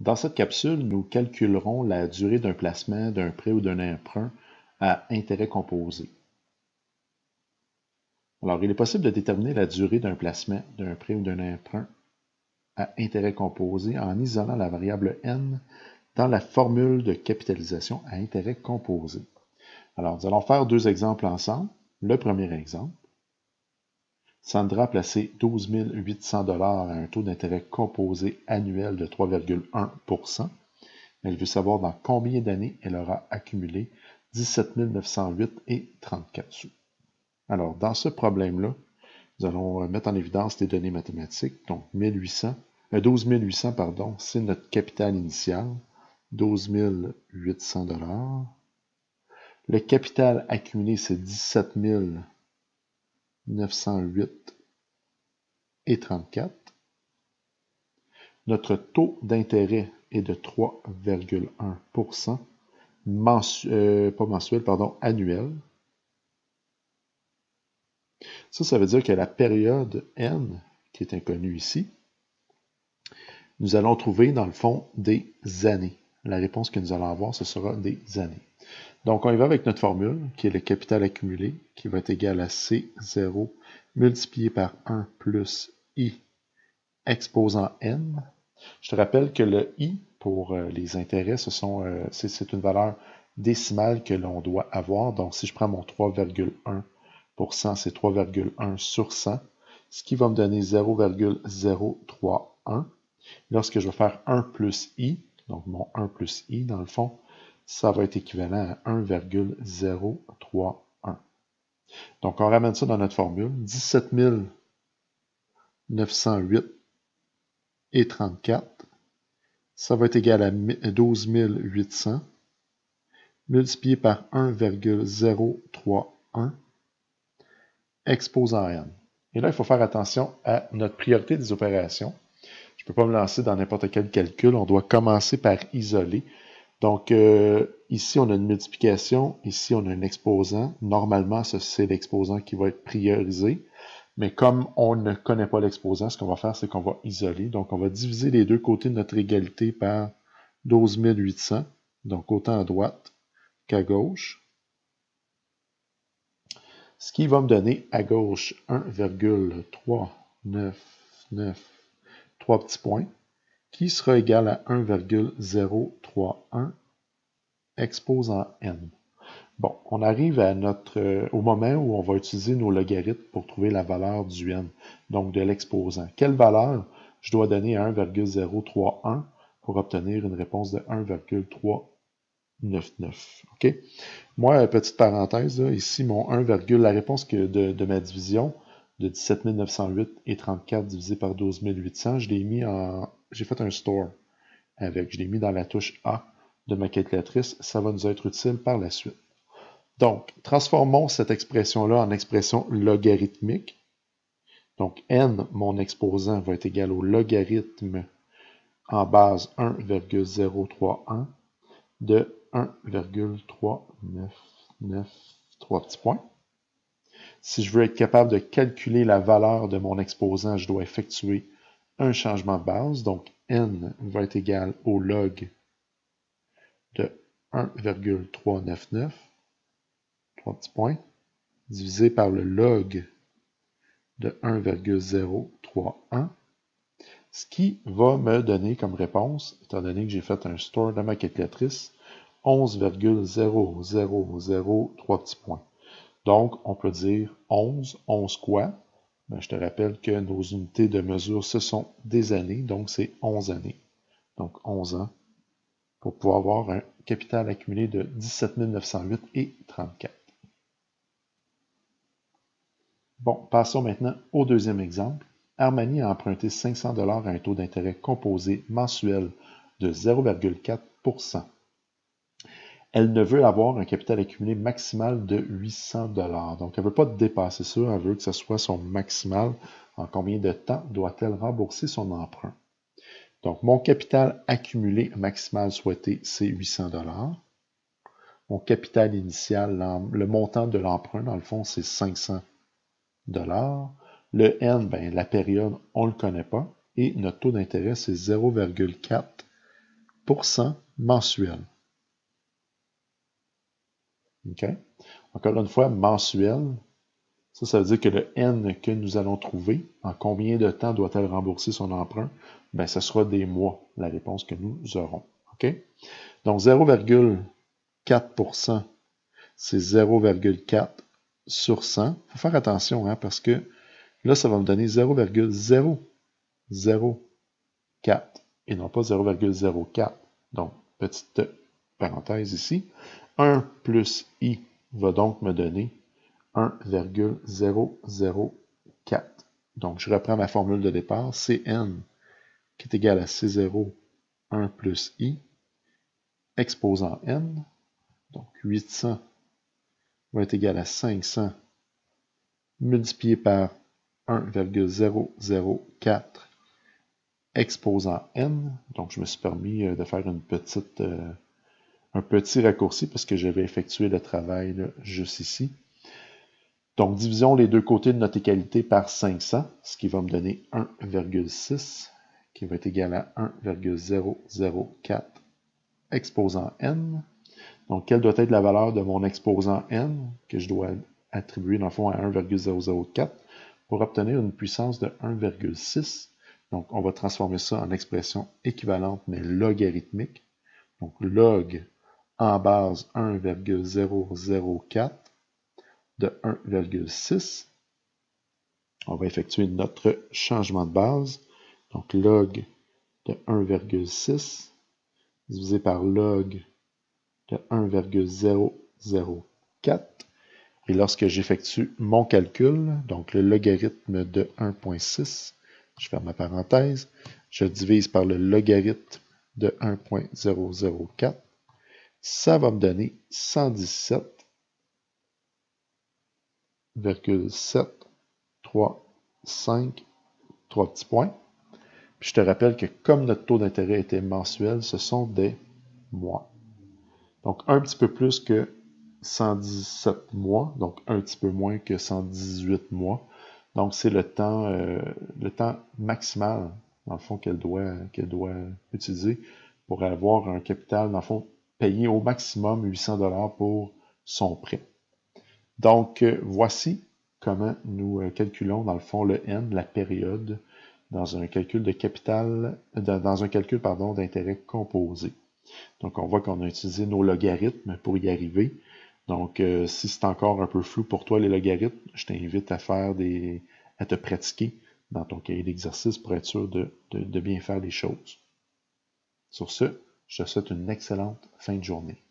Dans cette capsule, nous calculerons la durée d'un placement, d'un prêt ou d'un emprunt à intérêt composé. Alors, il est possible de déterminer la durée d'un placement, d'un prêt ou d'un emprunt à intérêt composé en isolant la variable n dans la formule de capitalisation à intérêt composé. Alors, nous allons faire deux exemples ensemble. Le premier exemple, Sandra a placé 12 800 à un taux d'intérêt composé annuel de 3,1% Elle veut savoir dans combien d'années elle aura accumulé 17 908 et 34 sous. Alors, dans ce problème-là, nous allons euh, mettre en évidence des données mathématiques. Donc, 1800, 12 800, pardon, c'est notre capital initial, 12 800 Le capital accumulé, c'est 17 908 et 34. Notre taux d'intérêt est de 3,1 euh, pas mensuel, pardon, annuel. Ça, ça veut dire que la période N, qui est inconnue ici, nous allons trouver dans le fond des années. La réponse que nous allons avoir, ce sera des années. Donc, on y va avec notre formule, qui est le capital accumulé, qui va être égal à C0 multiplié par 1 plus I exposant N. Je te rappelle que le I, pour euh, les intérêts, euh, c'est une valeur décimale que l'on doit avoir. Donc, si je prends mon 3,1%, c'est 3,1 sur 100, ce qui va me donner 0,031. Lorsque je vais faire 1 plus I, donc mon 1 plus I, dans le fond, ça va être équivalent à 1,031. Donc, on ramène ça dans notre formule. 17 908 et 34. Ça va être égal à 12 800 multiplié par 1,031 exposant n. Et là, il faut faire attention à notre priorité des opérations. Je ne peux pas me lancer dans n'importe quel calcul. On doit commencer par isoler. Donc, euh, ici, on a une multiplication. Ici, on a un exposant. Normalement, c'est l'exposant qui va être priorisé. Mais comme on ne connaît pas l'exposant, ce qu'on va faire, c'est qu'on va isoler. Donc, on va diviser les deux côtés de notre égalité par 12 800. Donc, autant à droite qu'à gauche. Ce qui va me donner à gauche 1,399, trois petits points qui sera égal à 1,031 exposant n. Bon, on arrive à notre, euh, au moment où on va utiliser nos logarithmes pour trouver la valeur du n, donc de l'exposant. Quelle valeur je dois donner à 1,031 pour obtenir une réponse de 1,399? OK? Moi, petite parenthèse, ici, mon 1, la réponse de, de ma division de 17 908 et 34 divisé par 12 800, je l'ai mis en, j'ai fait un store avec. Je l'ai mis dans la touche A de ma calculatrice. Ça va nous être utile par la suite. Donc, transformons cette expression-là en expression logarithmique. Donc, n, mon exposant, va être égal au logarithme en base 1,031 de 1,3993 petits points. Si je veux être capable de calculer la valeur de mon exposant, je dois effectuer un changement de base. Donc, n va être égal au log de 1,399, 3 petits points, divisé par le log de 1,031, ce qui va me donner comme réponse, étant donné que j'ai fait un store dans ma calculatrice, 11,0003 petits points. Donc, on peut dire 11, 11 quoi? Ben, je te rappelle que nos unités de mesure, ce sont des années, donc c'est 11 années. Donc 11 ans pour pouvoir avoir un capital accumulé de 17 908 et 34. Bon, passons maintenant au deuxième exemple. Armani a emprunté 500 à un taux d'intérêt composé mensuel de 0,4 elle ne veut avoir un capital accumulé maximal de 800 Donc, elle ne veut pas dépasser ça, elle veut que ce soit son maximal. En combien de temps doit-elle rembourser son emprunt? Donc, mon capital accumulé maximal souhaité, c'est 800 Mon capital initial, le montant de l'emprunt, dans le fond, c'est 500 Le N, ben, la période, on ne le connaît pas. Et notre taux d'intérêt, c'est 0,4% mensuel. Encore une fois, mensuel, ça, ça veut dire que le N que nous allons trouver, en combien de temps doit-elle rembourser son emprunt? Ben, ce sera des mois, la réponse que nous aurons. OK? Donc, 0,4% c'est 0,4 sur 100. Il faut faire attention, hein, parce que là, ça va me donner 0,004 et non pas 0,04. Donc, petite parenthèse ici. 1 plus i va donc me donner 1,004. Donc, je reprends ma formule de départ. Cn qui est égal à C0, 1 plus i, exposant n. Donc, 800 va être égal à 500 multiplié par 1,004 exposant n. Donc, je me suis permis euh, de faire une petite, euh, un petit raccourci parce que j'avais effectué le travail juste ici. Donc, divisons les deux côtés de notre égalité par 500, ce qui va me donner 1,6, qui va être égal à 1,004 exposant n. Donc, quelle doit être la valeur de mon exposant n que je dois attribuer dans le fond à 1,004 pour obtenir une puissance de 1,6. Donc, on va transformer ça en expression équivalente mais logarithmique. Donc, log en base 1,004 de 1,6. On va effectuer notre changement de base. Donc, log de 1,6 divisé par log de 1,004. Et lorsque j'effectue mon calcul, donc le logarithme de 1,6, je ferme ma parenthèse, je divise par le logarithme de 1.004, ça va me donner 117,735, trois petits points. Puis je te rappelle que comme notre taux d'intérêt était mensuel, ce sont des mois. Donc un petit peu plus que 117 mois, donc un petit peu moins que 118 mois. Donc c'est le temps, euh, le temps maximal, dans le fond, qu'elle doit, qu'elle doit utiliser pour avoir un capital, dans le fond, payé au maximum 800 dollars pour son prêt. Donc euh, voici comment nous euh, calculons, dans le fond, le N, la période dans un calcul de capital, dans un calcul pardon d'intérêt composé. Donc on voit qu'on a utilisé nos logarithmes pour y arriver. Donc euh, si c'est encore un peu flou pour toi les logarithmes, je t'invite à faire des à te pratiquer dans ton cahier d'exercice pour être sûr de, de bien faire les choses. Sur ce, je te souhaite une excellente fin de journée.